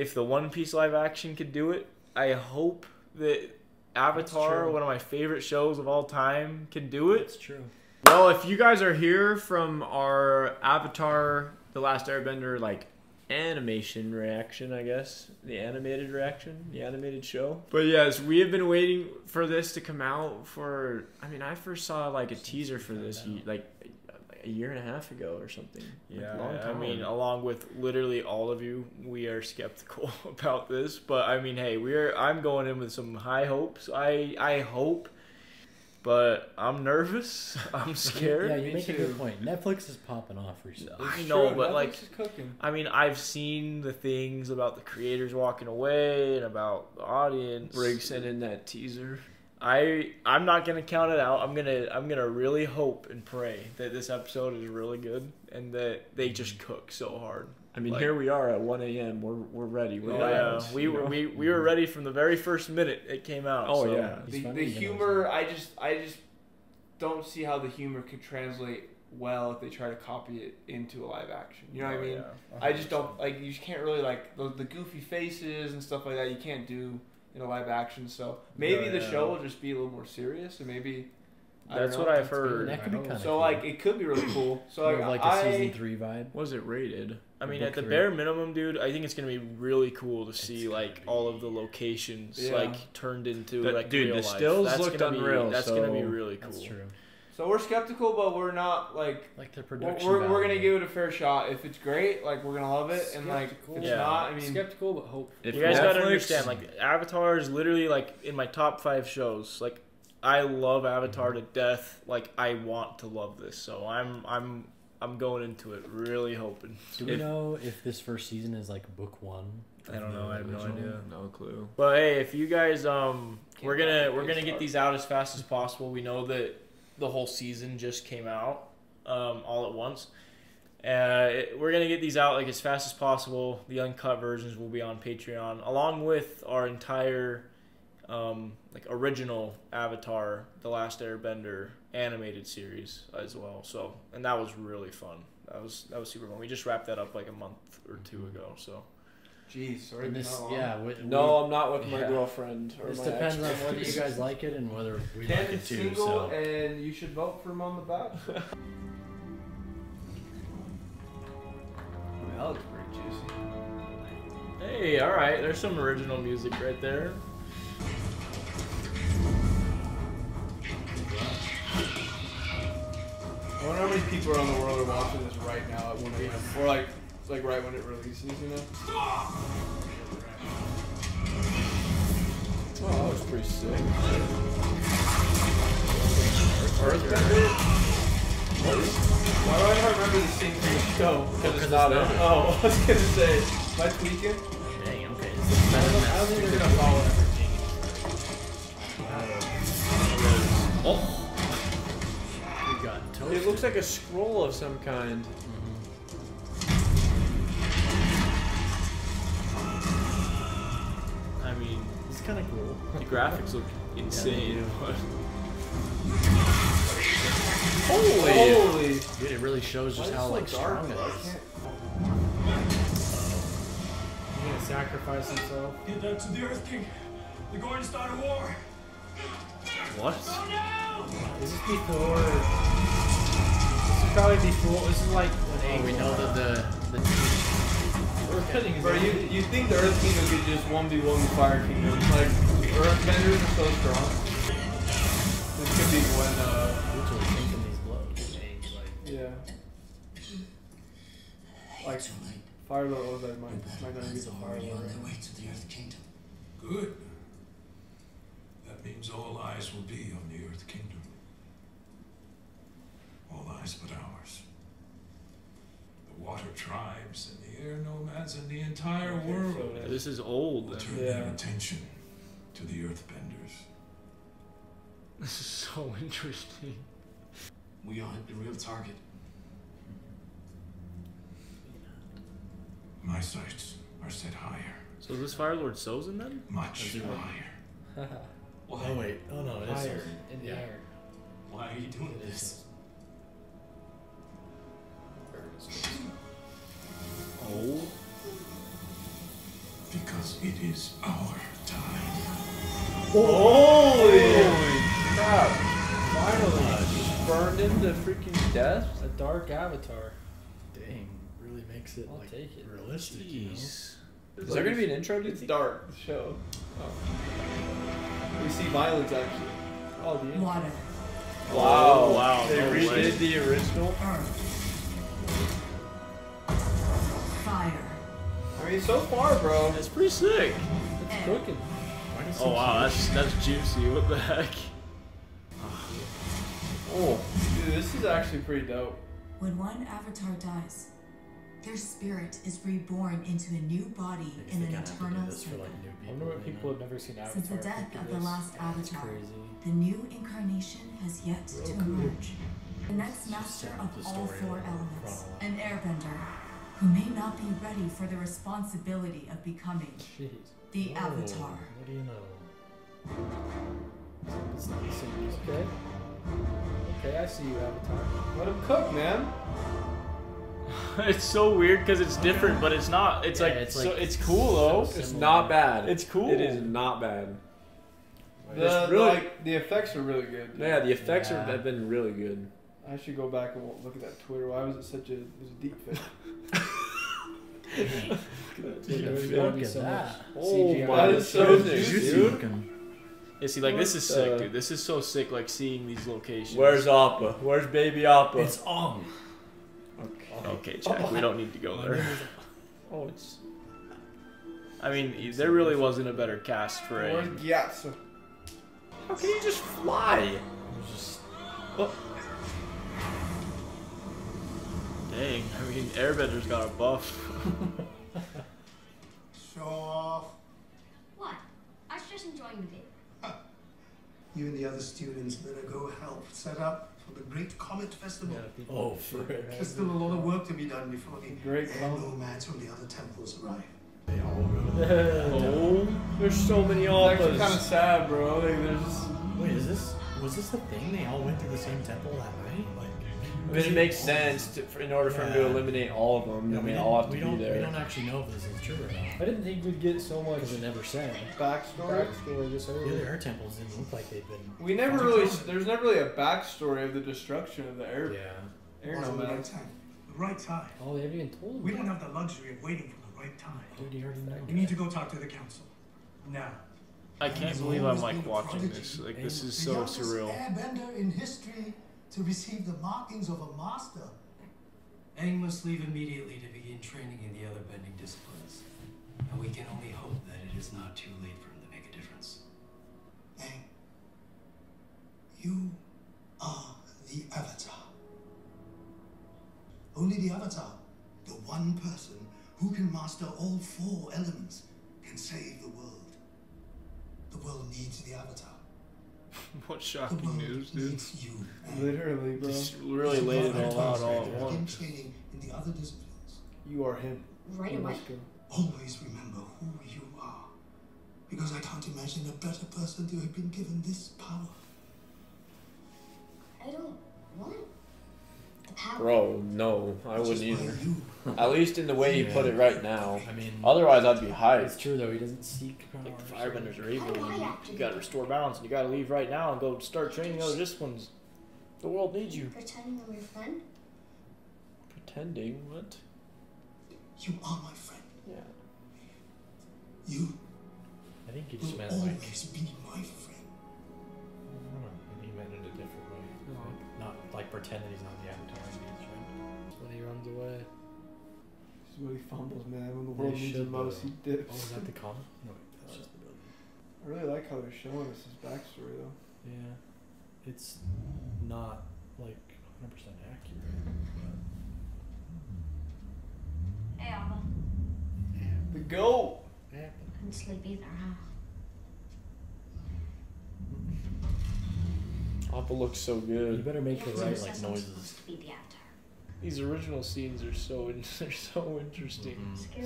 if the One Piece live action could do it, I hope that Avatar, one of my favorite shows of all time, can do it. It's true. Well, if you guys are here from our Avatar: The Last Airbender like animation reaction, I guess the animated reaction, the animated show. But yes, we have been waiting for this to come out for. I mean, I first saw like a teaser for this like a year and a half ago or something. Like, Yeah, long I mean, along with literally all of you, we are skeptical about this. But I mean, hey, we're I'm going in with some high hopes. I I hope, but I'm nervous. I'm scared. Yeah, you Me make a good point. Netflix is popping off recently. I know, true, but Netflix like, is cooking. I mean, I've seen the things about the creators walking away and about the audience. Riggs sent in that teaser. I I'm not gonna count it out. I'm gonna I'm gonna really hope and pray that this episode is really good and that they mm-hmm. just cook so hard. I mean, Like- here we are at 1 a.m. We're we're ready. We're Oh, ready. yeah, we were know? we, we were ready from the very first minute it came out. Oh, so- yeah. The, the humor, I just, I just don't see how the humor could translate well if they try to copy it into a live action. You know what I Oh, mean? yeah, I just don't like. You just can't really like the, the goofy faces and stuff like that. You can't do in a live action. So maybe Yeah, the yeah. show will just be a little more serious, and maybe That's know. what I've good. heard. That could be So kind of so like it could be really cool. So like, of like a I, season three vibe. Was it rated? I mean, Book at the three. bare minimum, dude, I think it's gonna be really cool to see gonna like be- all of the locations Yeah. like turned into The- like dude, real the stills that's looked gonna unreal, Be, that's gonna be so- really cool. That's true. So we're skeptical, but we're not like Like the we're, production. we're, we're gonna give it a fair shot. If it's great, like we're gonna love it, and like if it's Yeah. not, I mean, Skeptical but hopeful. If you guys gotta understand, like Avatar is literally like in my top five shows. Like I love Avatar to death. Like I want to love this, so I'm I'm I'm going into it really hoping. Do we If- know if this first season is like book one? I don't know. I have no idea. No clue. But hey, if you guys um, we're gonna we're gonna Pixar. get these out as fast as possible. We know that the whole season just came out um, all at once. Uh, it- we're gonna get these out like as fast as possible. The uncut versions will be on Patreon, along with our entire um, like original Avatar: The Last Airbender animated series as well. So, and that was really fun. That was that was super fun. We just wrapped that up like a month or two ago. So. Geez, sorry, And been this, that yeah. We, No, I'm not with my Yeah. girlfriend or This my depends on ex. whether you guys like it and whether we Ken like it too. single, So. and you should vote for him on the back. that looks pretty juicy. Hey, all right. There's some original music right there. I wonder how many people around the world are watching this right now at 1 a.m. Or like, like right when it releases, you know? Oh, that was pretty sick. Earthbender? Why do I never remember the scene from the show? Because it's not it. Oh, I was gonna say, am I tweaking? Dang, okay. I don't, think they're gonna follow everything. Oh, We got toasted. It looks like a scroll of some kind. I It's kind of cool. the graphics look insane. Holy! Holy! Dude, it really shows just how like dark, strong it though? I He's gonna sacrifice himself. Get that to the Earth King. They're going to start a war. what? Oh, is this before? This is probably before. This is like when Oh, we know that the the We're cutting his Bro, you you think the Earth Kingdom could just one v one the Fire Kingdom? Like Earthbenders are so strong. This could be when uh Boots are taking these blows. yeah. Like Fire Lord Ozai might might not be the Fire Lord. right? way to the Earth Kingdom. Good. That means all eyes will be on the Earth Kingdom. All eyes but ours. The water tribes and the air nomads and the entire Okay, world so This is old. will turn Yeah. their attention to the Earthbenders. This is so interesting. We aren't the real target. My sights are set higher, So is this Fire Lord Sozin then? much Is it right? higher. Why? Oh wait, oh no, it is. higher in the Yeah. air. Why are you doing It this? Is our time. Holy crap! Finally, just burned into freaking death. A dark avatar. Dang, really makes it I'll like take it. realistic. You know? Is there gonna be an intro? Do you It's dark. The show. Oh. We see violence actually. Oh, the intro. Water, Wow! wow, They no redid the original. earth, I mean, so far, bro, It's pretty sick. It's air. cooking. Oh wow, keep- that's that's juicy. What the heck? Oh, dude, this is actually pretty dope. When one avatar dies, their spirit is reborn into a new body in an kinda have to do eternal this for cycle. like new I wonder what people know? have never seen Avatar. Since the death of the this. last It's avatar, crazy. the new incarnation has yet to Roku. emerge. The next Just master of the all four elements, an airbender, who may not be ready for the responsibility of becoming Jeez. the Oh, avatar. What do you know? It's not the same music. Okay. Okay, I see you, Avatar. Let him cook, man. it's so weird because it's different, but it's not. It's Yeah, like it's so. like It's cool though. so it's not bad. It's cool. It is not bad. The, really- like the effects are really good. dude. Yeah, the effects are, have been really good. I should go back and look at that Twitter. Why was it such a? It was a deep fake. Dude, there's Look gotta be at that. Oh CGI. my That is so goodness, juicy. dude. Yeah, see, like this What is sick, dude. This is so sick. Like seeing these locations. Where's Appa? Where's baby Appa? It's Aang. Okay, Jack. We don't need to go there. oh, it's I mean, there really wasn't a better cast for it. a. Gyatso? how can you just fly? Dang. I mean, Airbender's got a buff. Show off. What? I was just enjoying the day. You and the other students better go help set up for the Great Comet Festival. Yeah, Oh, shake frick. There's still a lot of work to be done before the Great air Comet. nomads from the other temples arrive. They all go to Oh, there's so many It's actually Appas. kind of sad, bro. Like there's just. Wait, is this was this the thing? They all went to the same temple that night? Like, I mean, it makes sense to, for, in order for him to eliminate all of them. Yeah, then we they don't- all have we to don't, be We there. don't actually know if this is true or not. I didn't think we'd get so much Because it never said. Backstory. backstory this The early. other air temples didn't look like they'd been. We never really. There's never really a backstory of the destruction of the air Yeah. air Wasn't right nomads. time. The right time. Oh, they haven't even told We don't have the luxury of waiting for the right time. Dude, you already know. We need to go talk to the council. Now. I can't believe I'm like watching this. Like this is so surreal. airbender in history to receive the markings of a master. Aang must leave immediately to begin training in the other bending disciplines. And we can only hope that it is not too late for him to make a difference. Aang, you are the Avatar. Only the Avatar, the one person who can master all four elements, can save the world. The world needs the Avatar. What shocking news, dude. you. Literally, bro. Just really laid it all out all at once. training in the other disciplines. You are him. Right away. Always remember who you are. Because I can't imagine a better person to have been given this power. I don't want the power. Bro, no, I wouldn't either. At least in the way he put it right now. I mean, Otherwise, I'd be high. It's true though. He doesn't seek power. Like the firebenders are evil. You, you gotta restore balance, and you gotta leave right now and go start training other disciplines. The world needs you. Pretending I'm your friend? Pretending? What? you are my friend. Yeah. You I think he will just meant like. always be my friend. I don't know. Maybe he meant it a different way. Like, not like pretend that he's not When he. This is what he fumbles, man. When the world needs him most, he dips. Oh, is that the comet? No, wait, uh, that's just the building. I really like how they're showing us his backstory, though. Yeah, it's not like 100 percent accurate. But Hey, Alma. The goat. Yeah. Couldn't sleep either, huh? Appa looks so good. you better make the right like says I'm noises. These original scenes are so in- they're so interesting. Mhm. Scary.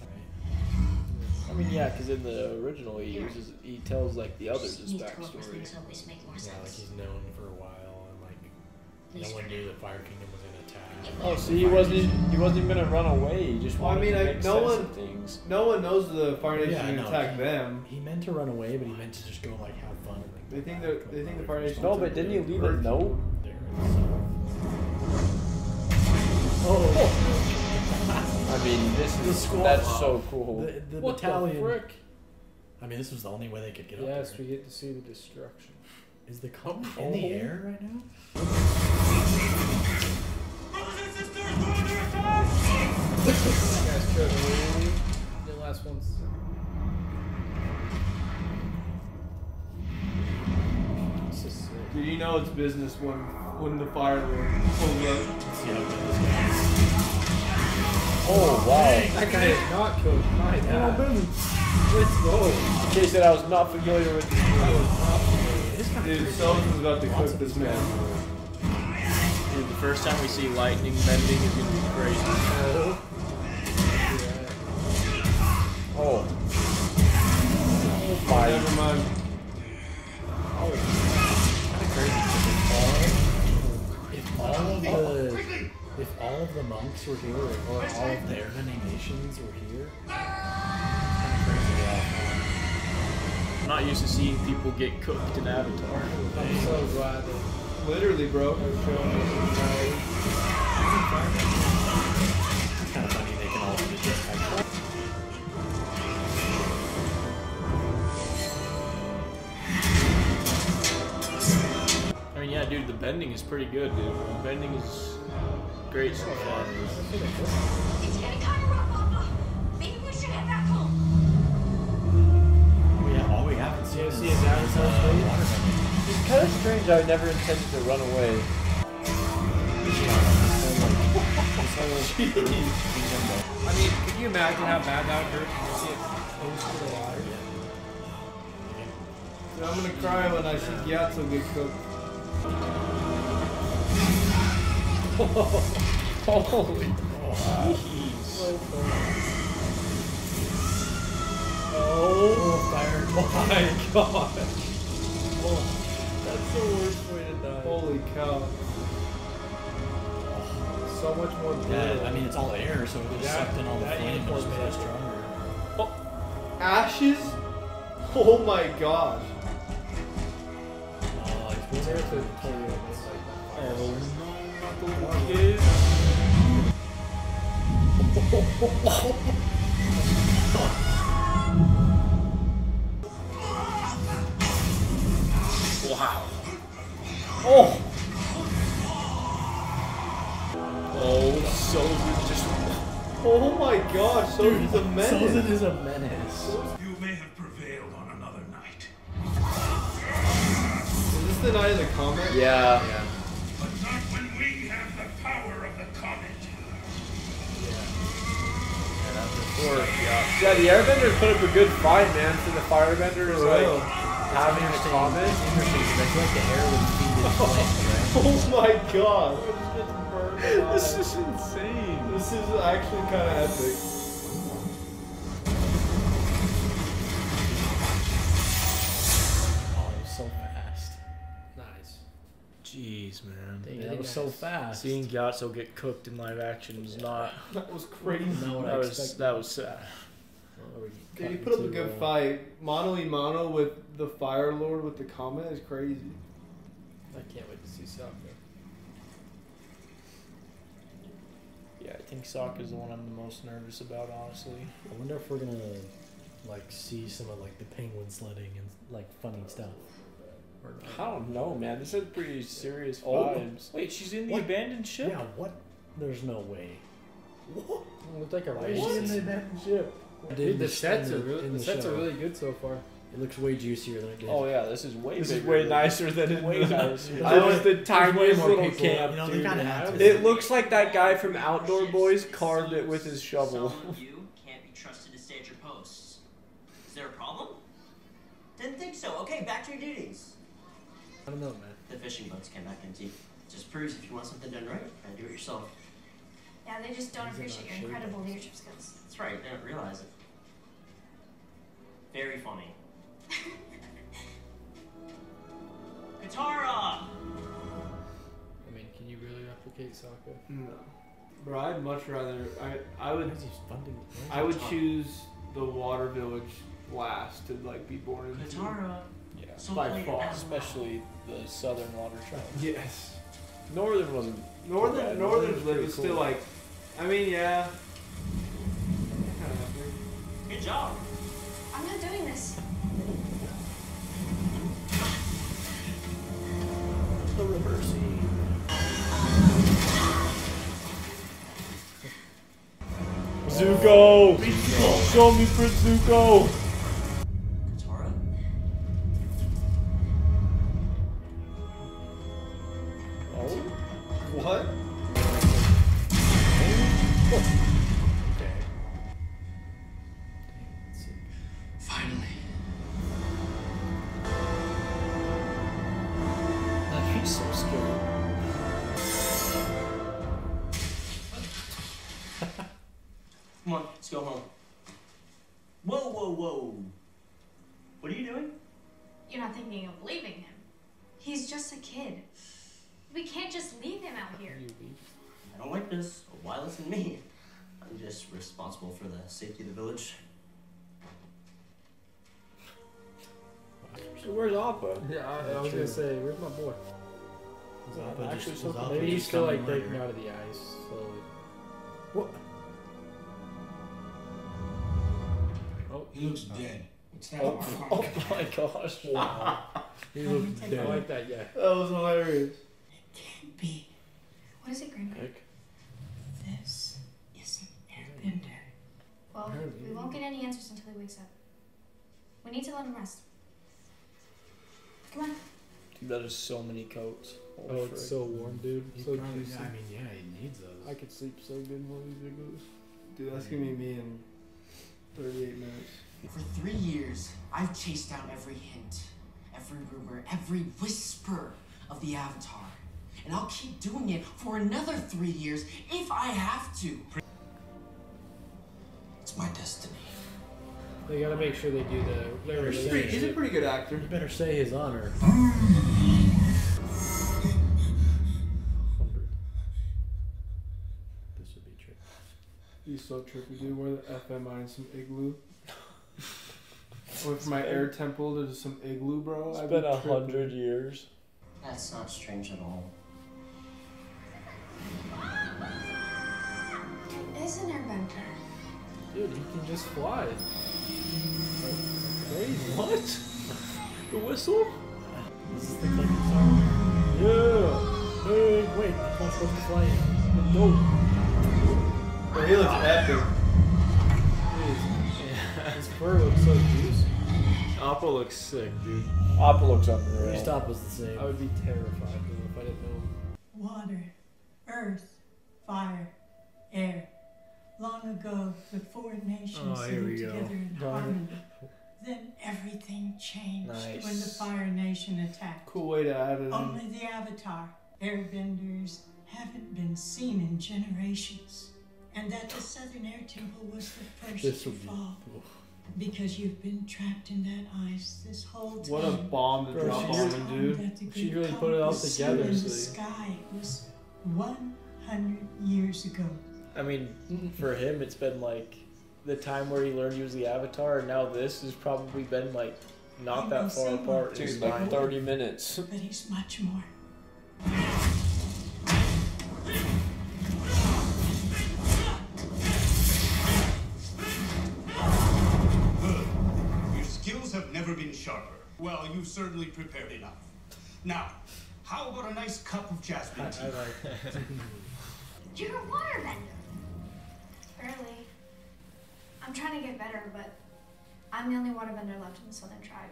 Right. I mean, yeah, because in the original he uses he tells like the others his Need to come up with backstory. things always make more Yeah, like he's known for a while, and like Please no one knew now. that Fire Kingdom was gonna attack. Oh, see, he wasn't even, he wasn't even gonna run away. He just Well, I wanted mean, to I- make no sense one- of things. No one knows the Fire Nation Yeah, I can attack He- them. He meant to run away, but he meant to just go like have fun. And, like, They think that they think the Fire Nation. No, but didn't he leave a Earth- note? there. I mean, this is squad- that's so cool. The, the What battalion. the frick? I mean, this was the only way they could get Yes, up we get to see the destruction. Is the comet in the oh. air right now? guys killed. The last one's. This is sick. Dude, you know it's business when when the Fire Lord pulls up. Let's see how good this guy is. Oh wow! That guy is not killed. My God. Let's go. In case that I was not familiar with. This guy Dude, someone's about to cook this man. Dude, the first time we see lightning bending is gonna be crazy. Uh-huh. Oh. Oh. My. Never mind. Oh. If all of the oh. If all of the monks were here, or all of their many nations were here, kind of crazy. I'm not used to seeing people get cooked in Avatar. I'm so glad that Literally, bro. they're showing us. It's kind of funny they can all be jetpack. I mean, yeah, dude, the bending is pretty good, dude. The bending is great so far. It's getting kind of rough, Appa. Maybe we should head back home. We have, all we haven't seen is, see is uh. It's kind of strange. I never intended to run away. I mean, could you imagine how bad that would hurt when you see it close to the water? Dude, I'm gonna cry when I see Gyatso get cooked. Holy. Oh, fire! My God! That's the worst way to die. Holy cow. so much more brutal. Yeah, I mean it's all air, so it just That- sucked in all the flame and just made it stronger. Oh, ashes? Oh my gosh. Oh, it's a tornado that's like that. Oh no, not the little kid. Wow. Oh. Oh, Sozin just. Oh my gosh, so he's a menace. Sozin is a menace. You may have prevailed on another night, Is this the night of the comet? Yeah. but not when we have the power of the comet. Yeah, the Airbenders put up a good fight, man. For the Firebenders, For like real. having a comment. It's interesting because I feel like the air would feed its flames, right? Oh my god. This is insane. This is actually kind of epic. Jeez, man. Dang, Yeah, dang, it was so fast. Seeing Gyatso get cooked in live action was not. That was crazy. Not what I That was expected. that was sad. Well, we Dude, he put up a good uh, fight. Mono y mono with the Fire Lord with the comet is crazy. I can't wait to see Sokka. Yeah, I think Sokka's the one I'm the most nervous about, honestly. I wonder if we're gonna like see some of like the penguin sledding and like funny stuff. Or I don't know, man. This had pretty serious Oh. vibes. Wait, she's in the What? abandoned ship. Yeah, what? There's no way. What? It looked like a Why is she in the abandoned ship? Dude, the sets in are really in the sets are really good so far. It looks way juicier than it did. Oh yeah, this is way. This is bigger way than- nicer than it Way nicer. I was the way tiniest more little people. camp. You know, they dude. gotta have to. It looks like that guy from Outdoor Boys carved it with his shovel. Some of you can't be trusted to stay at your posts. Is there a problem? Didn't think so. Okay, back to your duties. I don't know, man. The fishing boats came back empty. Just proves if you want something done right, gotta do it yourself. Yeah, they just don't These appreciate your incredible boats. leadership skills. That's right, they don't realize it. Very funny. Katara! I mean, can you really replicate Sokka. No. Bro, I'd much rather. I I would. Funding. I would choose the water village last to like be born into. Katara. Yeah. So By far. Especially the southern water tribe. Yes. Northern wasn't. Northern bad. Northern's Northern's live pretty is cool. still like. I mean, yeah. Kinda up there. Good job. I'm not doing this. The river scene. Zuko! Show me Prince Zuko! Come on, let's go home. Whoa, whoa, whoa. What are you doing? You're not thinking of leaving him. He's just a kid. We can't just leave him out here. I don't like this. Why listen to me? I'm just responsible for the safety of the village. So where's Appa? Yeah, I, I was true. gonna say, where's my boy? Yeah, Zappa actually just- so Maybe he's still like coming breaking out of the ice slowly. What? He looks dead. What's that? Oh, oh my gosh. wow. he looks dead. a I like that, yeah. That was hilarious. It can't be. What is it, Grandpa? Heck. This is an airbender. Well, we won't get any answers until he wakes up. We need to let him rest. Come on. Dude, that is so many coats. Holy Oh, it's so warm, dude. He So probably- I I mean, yeah, he needs those. I could sleep so good in one of these igloos. Dude, that's gonna be me in 38 minutes. For three years, I've chased down every hint, every rumor, every whisper of the Avatar. And I'll keep doing it for another three years if I have to. It's my destiny. They gotta make sure they do the. Their He's, a pretty good actor. You better say his honor. Hundred. This would be tricky. He's so trippy, dude. Where the F am I in some igloo? Went from my air temple to some igloo, bro. It's I'd been be a tripping. hundred years. That's not strange at all. It is an airbender. Dude, he can just fly. Crazy. What? The whistle? This is the clicking sound. Yeah. Hey, wait, he's not supposed to fly. No. Bro, he looks epic. His fur looks so juicy. Appa looks sick, dude. Appa looks up unreal. Your stop was the same. I would be terrified dude, if I didn't know. him. Water, earth, fire, air. Long ago, the four nations Oh, here lived we go. together in Got it. harmony. Then everything changed when the Fire Nation attacked. Cool way to add it in. Only the Avatar, airbenders, haven't been seen in generations. And that the Southern Air Temple was the first This to would be. fall. Because you've been trapped in that ice this whole time. What a bomb to drop on him, dude. She really put it all comet was seen together, In the sky was 100 years ago. I mean, for him, it's been like the time where he learned he was the Avatar, and now this has probably been like not that far apart. in Dude, like 30 minutes. But he's much more. Well, you've certainly prepared enough. Now, how about a nice cup of jasmine tea? You're a waterbender. Barely. I'm trying to get better, but I'm the only waterbender left in the Southern Tribe.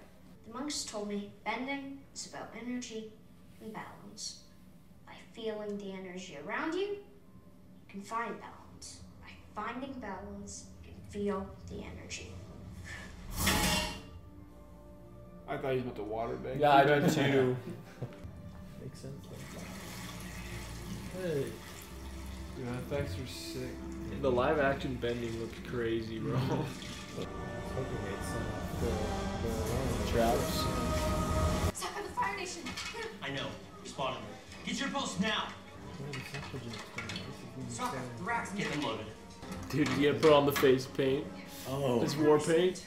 The monks told me bending is about energy and balance. By feeling the energy around you, you can find balance. By finding balance, you can feel the energy. I thought he was about to water bank. Yeah, I did too. Makes sense. though. Hey. Dude, the effects are sick. The live action bending looked crazy, bro. Hoping they'd send off the, the Traps. Stop at the Fire Nation! I know. Spotted her. Get your post now. Where is Sokka, the racks get them loaded. Dude, you gotta put on the face paint. Oh. It's war paint.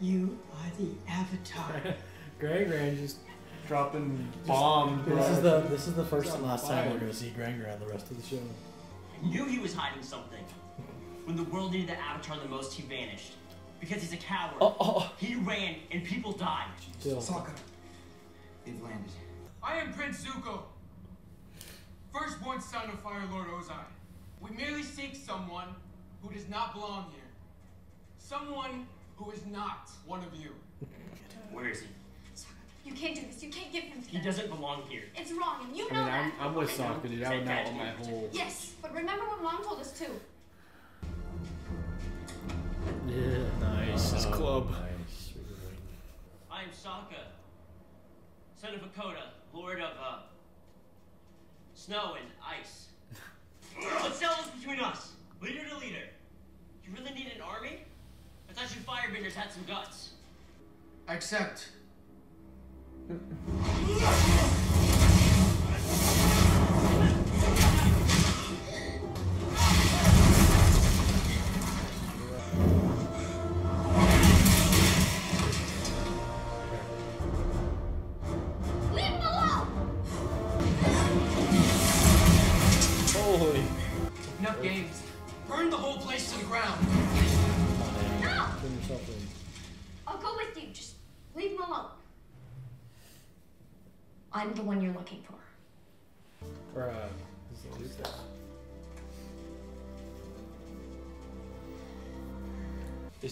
You are the Avatar. Gran Gran just dropping bombs. This is the this is the first and on last time we're gonna see Gran Gran the rest of the show. I knew he was hiding something. When the world needed the Avatar the most, he vanished. Because he's a coward. Oh, oh, oh. He ran and people died. Sokka, they've landed. I am Prince Zuko, firstborn son of Fire Lord Ozai. We merely seek someone who does not belong here. Someone who is not one of you. Where is he? You can't do this. You can't give him to He them. doesn't belong here. It's wrong, and you I know mean, I'm, that. I'm with Sokka, dude. I would not want my whole. Yes, but remember what Mom told us too. Yeah, nice. It's club. Nice. I am Sokka, son of Hakoda, lord of, uh, snow and ice. What's the difference between us? Leader to leader. You really need an army? I thought you firebenders had some guts. Accept.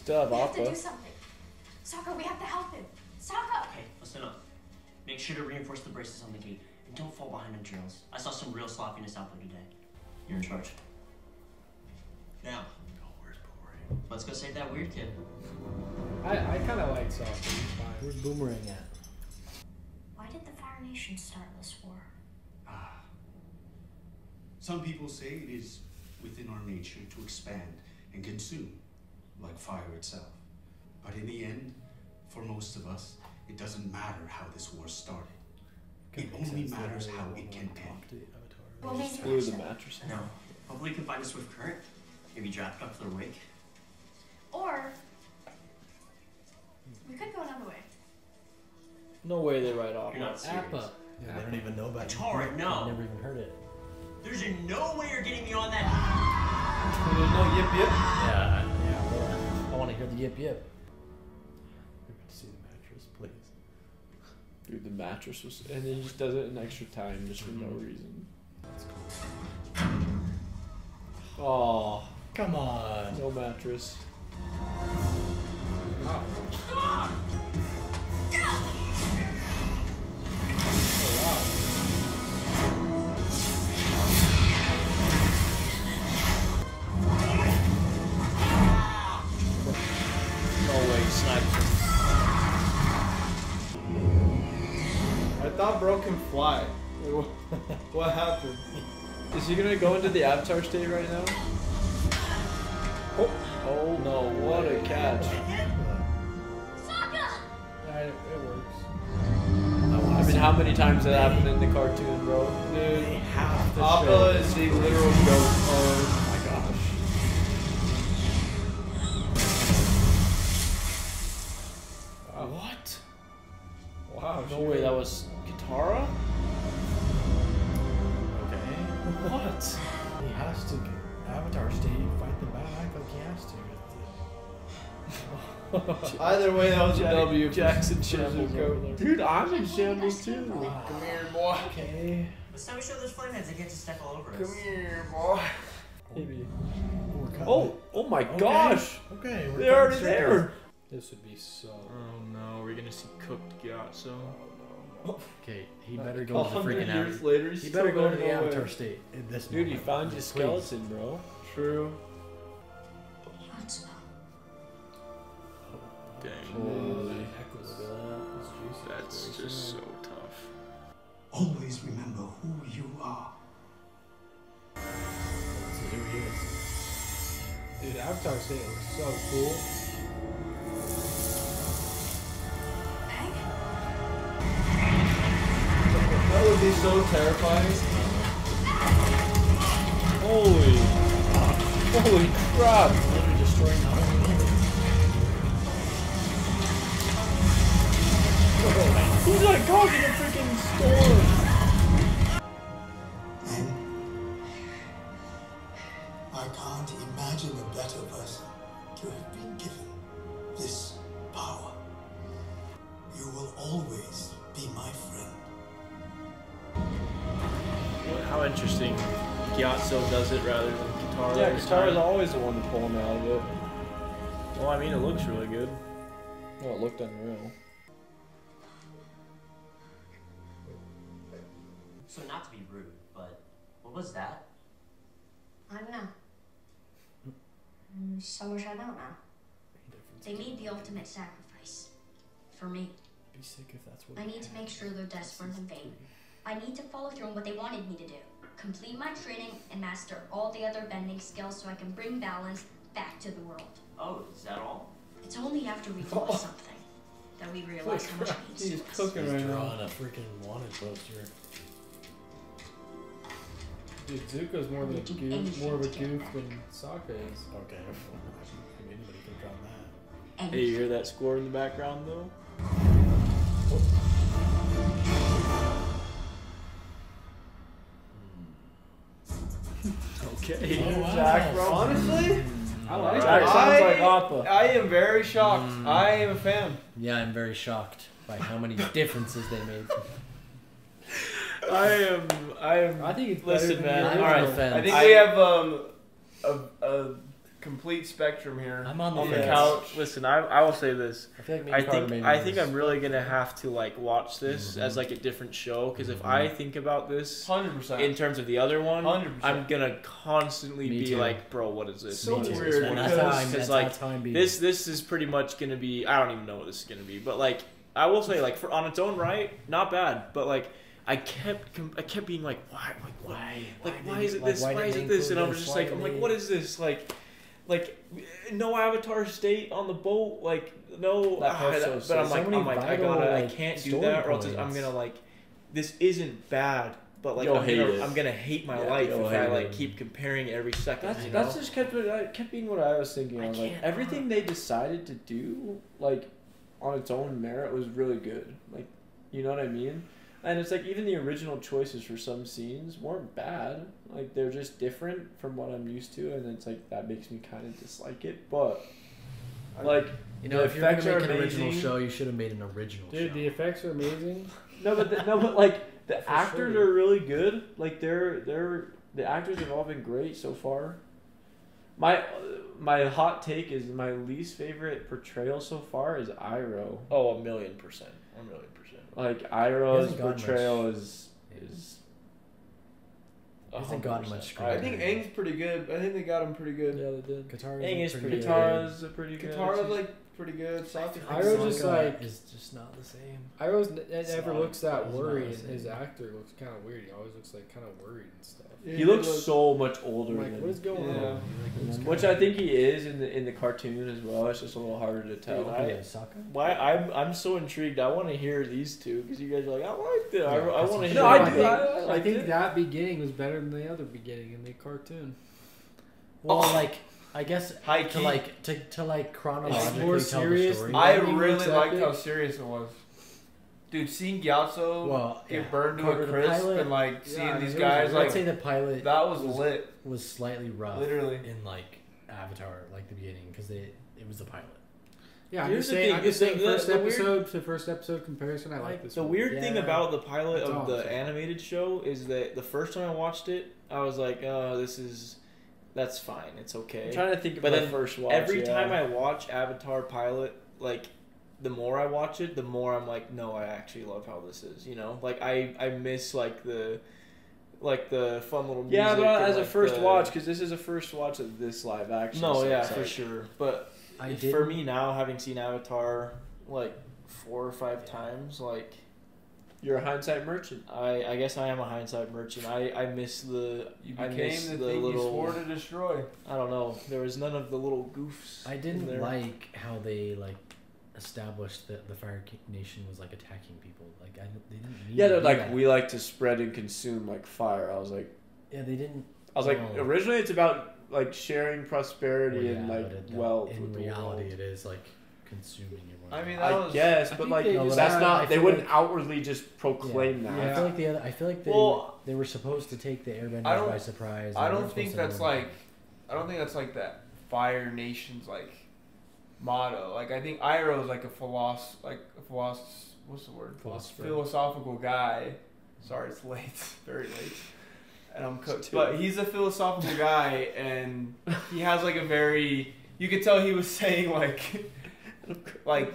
still have We have to do something. Sokka, we have to help him. Sokka! Okay, listen up. Make sure to reinforce the braces on the gate. And don't fall behind on drills. I saw some real sloppiness out there today. You're in charge. Now. Let's go save that weird kid. I, I kind of like Sokka. He's fine. Where's Boomerang at? Why did the Fire Nation start this war? Ah. Some people say it is within our nature to expand and consume, like fire itself. But in the end, for most of us, it doesn't matter how this war started. It Kinda only matters how don't it can wanna end. talk to the Avatar. We'll need to Blew catch the mattress. No. Hopefully you can find a swift current. Maybe draft up for the wake. Or we could go another way. No way they write off. You're not serious. Appa. Yeah, they don't even know about Atara, it. no. I've never even heard it. There's no way you're getting me on that. There's no yip yip. Yeah, yeah. well, I want to hear the yip yip. We're going to see the mattress, please. Dude, the mattress was, and he just does it in extra time just for no Mhm. reason. Oh, Come on. no mattress. No what happened? Is he gonna go into the Avatar state right now? Oh, oh no! What a catch! It, it works. I mean, how many times that happened in the cartoon, bro? Dude, Half the Appa is the literal goat. Either way, that was a Jack- W. Jackson for shambles Zuko. over there. Dude, I'm in shambles too. Come here, boy. Okay. Let's not show those flameheads that get to step all over us. Come here, boy. Maybe. Oh, oh my Okay. gosh! Okay, we're They're already straight there. This would be so. Oh no, we're gonna see cooked Gyatso. Oh, okay, he better go to the 100 freaking years Avatar. later, he's He better go to the no way. Avatar state this Dude, you moment. found your skeleton, bro. True. Dang. Holy. Echoes. It's juicy. That's It's just so tough. Always remember who you are. This is who he is. Dude, Avatar State looks so cool. That would be so terrifying. Holy, holy crap! Literally destroying the whole building. Who's that causing a freaking storm? I can't imagine a better person to have been given this power. You will always be my friend. How interesting. Gyatso does it rather than Katara. Yeah, this Katara's time. always the one to pull him out of it. Well, I mean, it looks really good. Well, it looked unreal. So not to be rude, but what was that? I don't know. Mm, So much I don't know. They made the ultimate sacrifice. For me. Be sick if that's what. I need to make sure their deaths weren't in vain. I need to follow through on what they wanted me to do. Complete my training and master all the other bending skills so I can bring balance back to the world. Oh, is that all? It's only after we lost something that we realize how much it means He's to us. cooking He's right now. drawing a freaking wanted poster. Dude, Zuko's more, than a goof, more of a goof than Sokka is. Okay. I think anybody could have drawn that. Hey, you hear that score in the background though? Okay. Oh, wow. Jack, bro. Honestly, I like Jack it. sounds like I, Appa. I am very shocked. Mm. I am a fan. Yeah, I'm very shocked by how many differences they made. I am. I am. I think it's better Listen, than man. All right. original. I think I- we have um a, a complete spectrum here. I'm on the on the fence. couch. Listen, I, I will say this. I feel like me I Carter think made I think movies. I'm really gonna have to like watch this as like a different show because if I think about this Hundred percent. in terms of the other one, 100%. I'm gonna constantly Me be too. like, bro, what is this? So Me too. weird What is That's how this? I'm- 'Cause, that's like how I'm being. this this is pretty much gonna be I don't even know what this is gonna be, but like I will say like for on its own right, not bad, but like. I kept, com- I kept being like, why, like, why, like, Why why is they- it like, this? why Why is it this? And I was just Why like, I'm like, what is this? Like, like no Avatar state on the boat, like no. That ah, part's so but sad. I'm So like, many I'm like, I gotta, I can't do that, or else I'm gonna like, this isn't bad, but like I'm gonna. I'm gonna hate my Yeah, life if I like it. keep comparing every second. That's you know? that's just kept it kept being what I was thinking. I I like can't- everything they decided to do, like on its own merit, was really good. Like, you know what I mean? And it's like even the original choices for some scenes weren't bad. Like they're just different from what I'm used to, and it's like that makes me kind of dislike it. But like, You know, if you're gonna effects make are an original show, you should have made an original Dude, show. the effects are amazing. No, but the, no, but like the For actors sure. are really good. Like they're they're the actors have all been great so far. My my hot take is my least favorite portrayal so far is Iroh. oh, a million percent, a million percent. Like He Iroh's portrayal much- is is. Hasn't gotten much screen I think Aang's pretty good. I think they got him pretty good. Yeah, they did. Katara Aang is pretty good. Katara's a pretty good. Katara's like pretty good. Sokka's I just like- is just not the same. I always it It's never not- looks that it's not worried, the and his same. actor looks kind of weird. He always looks like kind of worried and stuff. Yeah, He looks look- so much older I'm like, than what is going Yeah. on? which I think he is in the in the cartoon as well. It's just a little harder to tell. Dude, I- Yeah, Sokka? Why I'm I'm so intrigued. I want to hear these two because you guys are like I liked it. I, Yeah, I want to because- hear. No, I I do. think, I- I I, liked think it. that beginning was better than the other beginning in the cartoon. Well, oh. like I guess High to key. like to, to like chronologically more tell serious the story. than- I Ending really looks liked epic. how serious it was. Dude, seeing Gyatso Well, get yeah. burned to Carter, a the crisp pilot- and like Yeah, seeing these it was- guys I'd like say the pilot that was lit. was slightly rough, Literally. in like Avatar, like the beginning, because they it was the pilot. Yeah, I'm Here's just the saying. thing, I'm just the- saying. the- First the weird- episode to first episode comparison, I like this. the one. weird thing Yeah. about the pilot That's all of I'm the saying. animated show is that the first time I watched it, I was like, "Oh, this is, that's fine. It's okay." I'm trying to think of But my then first watch. Every yeah. time I watch Avatar pilot, like the more I watch it, the more I'm like, no, I actually love how this is. You know, like I I miss like the like the fun little music. Yeah, but and, as a first the- watch, because this is a first watch of this live action. No, so yeah, it's for like- sure. But I for me now, having seen Avatar like four or five times, like You're a hindsight merchant. I I guess I am a hindsight merchant. I I miss the You I became miss the, the thing you little swore to destroy. I don't know. There was none of the little goofs. I didn't there. like how they like established that the Fire Nation was like attacking people. Like I didn't, they didn't. Need Yeah, they're do like that. we like to spread and consume like fire. I was like, Yeah, they didn't. I was like, Well- originally it's about like sharing prosperity Well, and like it- wealth. In with the reality, world. it is like consuming everyone. I mean, I was- guess, I but think like they that's not. They wouldn't like- outwardly just proclaim yeah. that. I feel like the other, I feel like they Well, they were supposed to take the airbenders I don't- by surprise. I don't think that's like. I don't think that's like that Fire Nation's like motto. Like I think Iroh is like a philosoph like a philosoph what's the word? Philosopher. Philosophical guy. Sorry, it's late. Very late. And I'm cooked. But he's a philosophical guy and he has like a very you could tell he was saying like like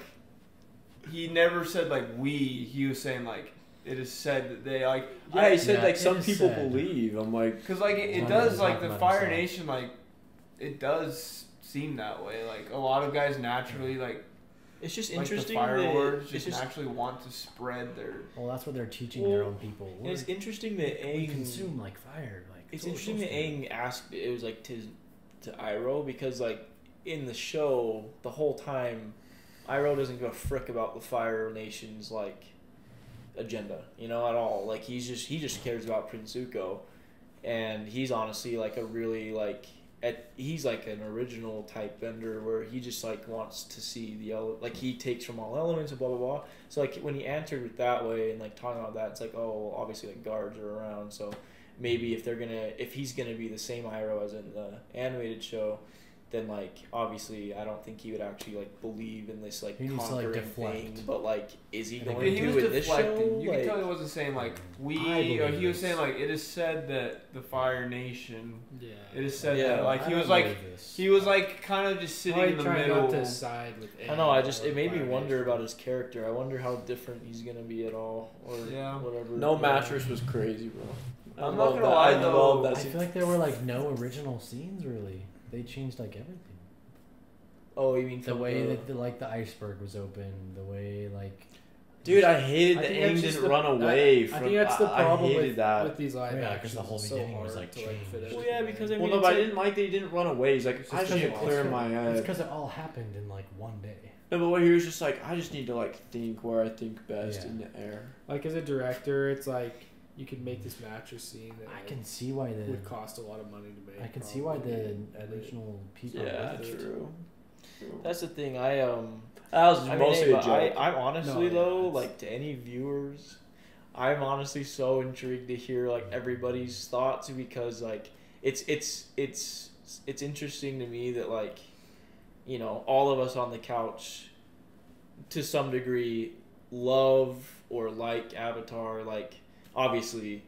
he never said like we, he was saying like it is said that they like Yeah, he said Yeah, like some people said. believe. I'm like, because like it, it does like the Fire himself. Nation like it does seem that way. Like a lot of guys naturally like It's just like the interesting. Fire that- Lords it's just, just naturally want to spread their. Well, that's what they're teaching their own people. and it's interesting that we Aang consume like fire. Like It's what we're interesting that supposed to do. Aang asked it was like to to Iroh because like in the show the whole time Iroh doesn't give a frick about the Fire Nation's like agenda, you know, at all. Like he's just he just cares about Prince Zuko, and he's honestly like a really like at he's like an original type bender where he just like wants to see the ele- like he takes from all elements and blah blah blah. So like when he answered it that way and like talking about that, it's like oh obviously like guards are around, so maybe if they're gonna if he's gonna be the same Iroh as in the animated show, then like obviously I don't think he would actually like believe in this like He needs to, like, conquering deflect. thing. But like, is he I think going he to was in this deflecting. show? you like, can tell he wasn't saying like we, or he was this. saying like it is said that the Fire Nation. Yeah. It is said Yeah. that like he was like this. he was like kind of just sitting Probably in the trying middle. not to side with. I know. I just it made me wonder Fire about his character. I wonder how different he's gonna be at all, or Yeah. whatever. no Yeah. mattress was crazy, bro. I I'm not gonna that. lie, I though. love that I feel like there were like no original scenes really. They changed like everything. Oh, you mean The way the- that the, like the iceberg was open, the way like Dude, I hated I that Aang just didn't the- run away I, from. think that's the I- I problem hated with, that. with these live Yeah, 'cause actions. the whole It's so beginning was, like, to, like, fit changed. Well, yeah, because I mean, well, no, but I didn't like that he didn't run away. He's like, I just just 'cause need to it- clear it's my 'cause- It's head. because it all happened in like one day. No, but what he was just like, I just need to like think where I think best Yeah. in the air. Like as a director, it's like you could make this mattress scene that I can see why the would cost a lot of money to make. I can see why the probably, and it- original people. Yeah, left. true. That's the thing. I um. That was I mean, mostly hey, a but I, joke. I'm honestly No, though, it's- like to any viewers, I'm honestly so intrigued to hear like everybody's thoughts because like it's it's it's it's interesting to me that like you know all of us on the couch to some degree love or like Avatar. Like obviously,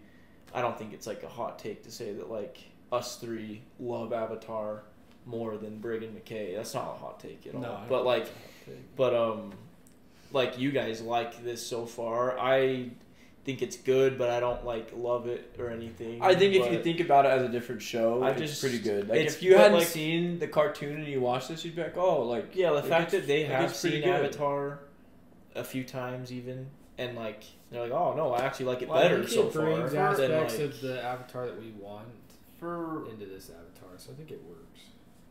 I don't think it's like a hot take to say that like us three love Avatar more than Brig and McKay. That's not a hot take at all. No, but like, it's a hot take. but um, like you guys like this so far. I think it's good, but I don't like love it or anything. I think if you think about it as a different show, I it's just- pretty good. Like if you hadn't like- seen the cartoon and you watched this, you'd be like, oh, like yeah, the fact that they have seen good. Avatar a few times even, and like they're like, oh no, I actually like it Well, better think so it far brings than aspects like. of the avatar that we want For into this avatar, so I think it works.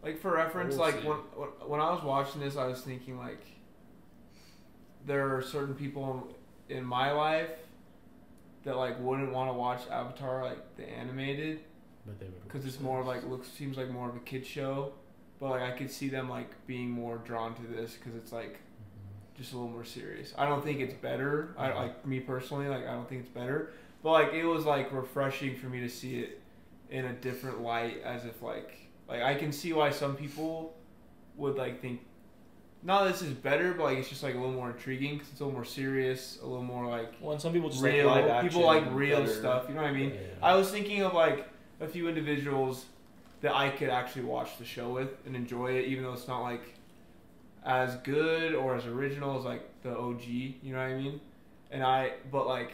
Like for reference, We'll like see. when when when I was watching this, I was thinking like there are certain people in my life that like wouldn't want to watch Avatar like the animated But they would. because it's more like looks seems like more of a kid show, but like I could see them like being more drawn to this because it's like just a little more serious. I don't think it's better. I mm-hmm. like me personally, like I don't think it's better, but like it was like refreshing for me to see it in a different light, as if like like I can see why some people would like think. Not this is better, but like it's just like a little more intriguing because it's a little more serious, a little more like Well, and some people just real. like live people like real better. stuff. You know what I mean? Yeah. I was thinking of like a few individuals that I could actually watch the show with and enjoy it, even though it's not like as good or as original as like the OG. You know what I mean? And I, but like,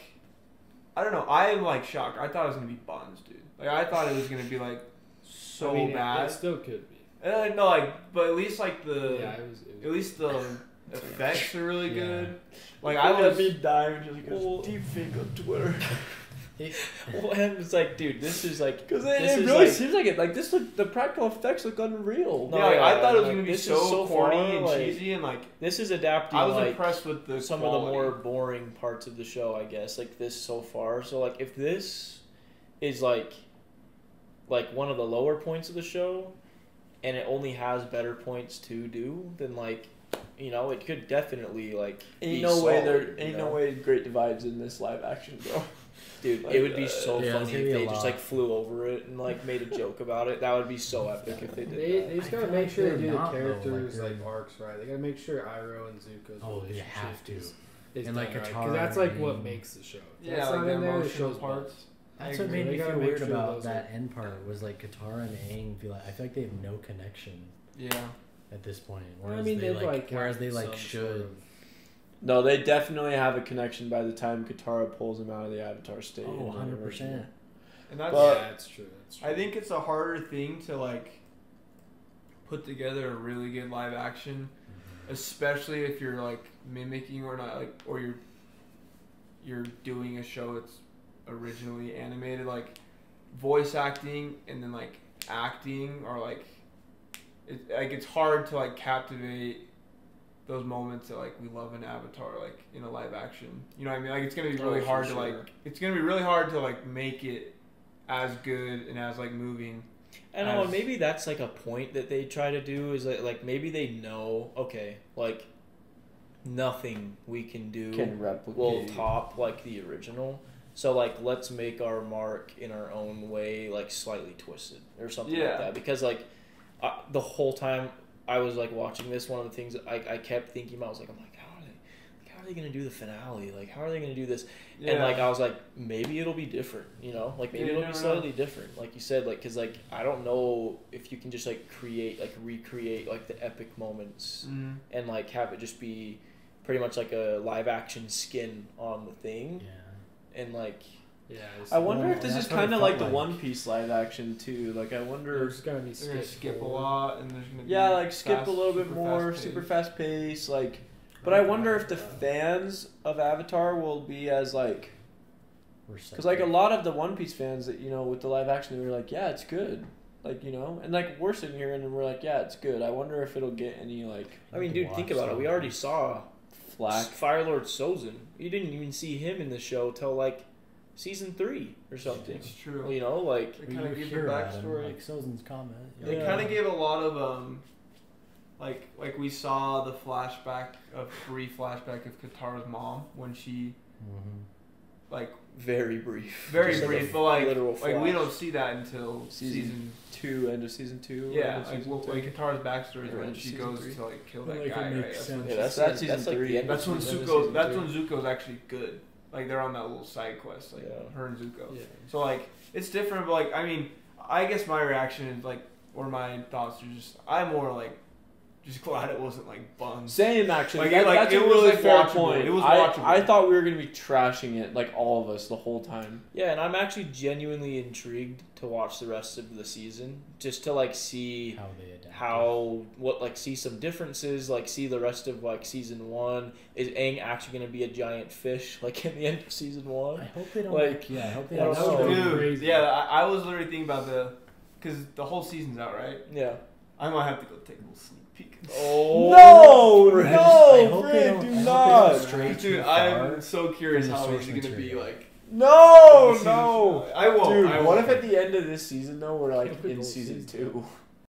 I don't know. I am like shocked. I thought it was gonna be buns, dude. Like I thought it was gonna be like so I mean, bad. It, still could be. And I know, like, but at least like the, Yeah, it was. It was at least the effects are really Yeah. good. Like I was. dying just like Well- deep fake on Twitter. Well, and it's like, dude, this is like Because it, this it is really like, seems like it. Like this, look, the practical effects look unreal. No, yeah, like, I thought it was like, gonna be so, so corny far, and like- cheesy and like this is adapting. I was like, impressed with the some quality. of the more boring parts of the show, I guess, like this so far. So like if this is like like one of the lower points of the show, and it only has better points to do, then like, you know, it could definitely like. Ain't be no way solid, there. you Ain't know? no way Great Divides in this live action, bro. Dude, Like, it would be uh, so Yeah, funny if they just like flew over it and like made a joke about it. That would be so epic if they did They, that. they just gotta make sure they do the not, though, like, characters like, arcs right. They gotta make sure Iroh and Zuko's Oh, they relationship have to. is, is And, like, done right. Katara Because that's like what makes the show. If Yeah, that's like not the in there, the emotional show's parts. bad. That's what made me feel weird sure about that are- end part was like Katara and Aang feel like I feel like they have no connection Yeah. at this point. Whereas I mean, they like, like whereas they had like some should. Sort of- No, they definitely have a connection by the time Katara pulls him out of the Avatar state. Oh, 100 percent. And that's But- yeah, that's true. That's true. I think it's a harder thing to like put together a really good live action, mm-hmm. especially if you're like mimicking or not like or you're you're doing a show that's originally animated like voice acting and then like acting are like it, like it's hard to like captivate those moments that like we love in Avatar like in a live action. You know what I mean? Like it's gonna be Oh, really for hard to sure. like it's gonna be really hard to like make it as good and as like moving. I know, as- and maybe that's like a point that they try to do is that like maybe they know, okay, like nothing we can do Can replicate. will top like the original. So like let's make our mark in our own way, like slightly twisted or something Yeah. like that. Because like uh, the whole time I was like watching this, one of the things that I, I kept thinking about was like I'm like how are they like, how are they gonna do the finale? Like how are they gonna do this? And like I was like maybe it'll be different, you know? Like maybe Yeah, it'll be never know. slightly different, like you said, like because like I don't know if you can just like create like recreate like the epic moments Mhm. and like have it just be pretty much like a live action skin on the thing Yeah. and like Yeah. I wonder if this is kind of like the like. One Piece live action too. Like I wonder. There's gonna be They're gonna skip skip a lot, and there's gonna be Yeah, like skip fast- a little bit more, fast super fast pace. Like, but I wonder if the fans of Avatar will be as like, because like a lot of the One Piece fans that you know with the live action, they were like, yeah, it's good. Like you know, and like we're sitting here and we're like, yeah, it's good. I wonder if it'll get any like I mean, dude, think about it. We already saw flack. Fire Lord Sozin. You didn't even see him in the show till like season three or something. It's true. You know, like They kind of you give the hear him, backstory. like Sozin's comment. They Yeah. kind of gave a lot of um, like like we saw the flashback of brief flashback of Katara's mom when she Mhm. like very brief. very Just like a brief, but like literal like we don't see that until Season season. two, end of season two. yeah, end like season well, three. like Katara's backstory is when she goes three. to like kill that like, guy. Right? sense. Yeah, she- that's That's season that's like three. the end. that's when Zuko. That's three. when Zuko's actually good. Like they're on that little side quest, like Yeah. her and Zuko. Yeah. So like it's different, but like I mean, I guess my reaction is like, or my thoughts are just I'm more like, just glad it wasn't like buns. Same actually. Like, That- like, that's it a was, really like, fair watchable. point. It was I, watchable. I thought we were gonna be trashing it like all of us the whole time. Yeah, and I'm actually genuinely intrigued to watch the rest of the season, just to like see How they adapt. how what like see some differences, like see the rest of like season one. Is Aang actually gonna be a giant fish like in the end of season one? I hope they don't. Like, Like, yeah, I hope they don't. don't know. Dude, crazy. yeah, I, I was literally thinking about the, because the whole season's out, right? Yeah. I might have to go take a little sneak peek. Oh No, Fred. No, hope they Fred, don't- do I hope they not. don't stray too Dude, far I'm so curious from the how source he's gonna be like. No, no. I won't. Dude, I what won't. if at the end of this season though we're like in season season. two?